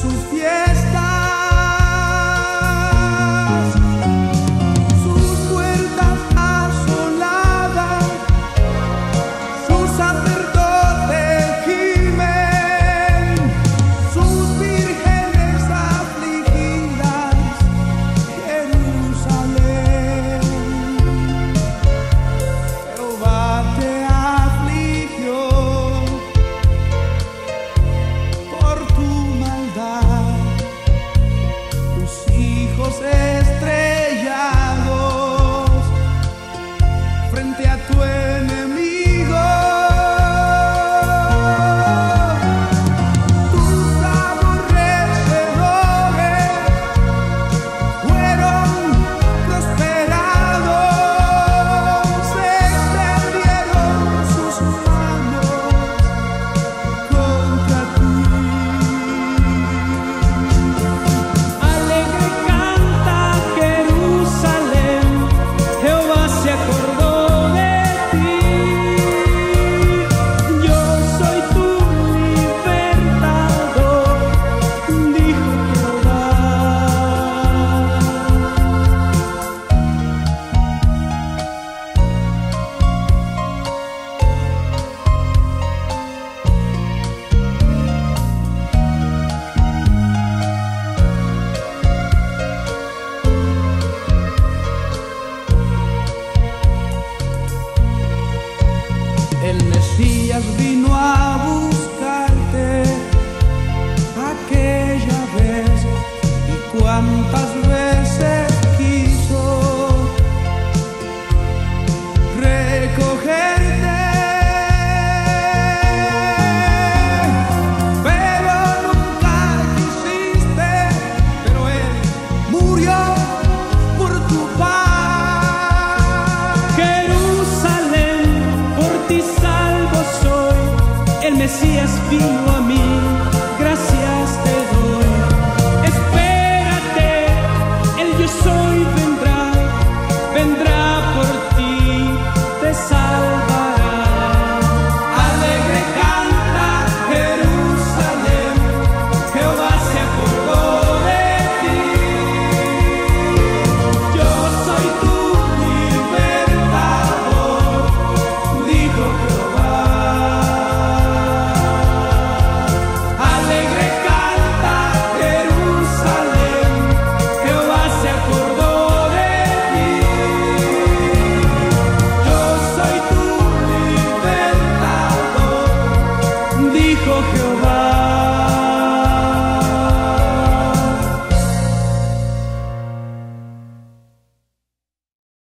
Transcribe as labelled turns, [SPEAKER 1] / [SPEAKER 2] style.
[SPEAKER 1] sufriera. Días vino Messias, filho a mim.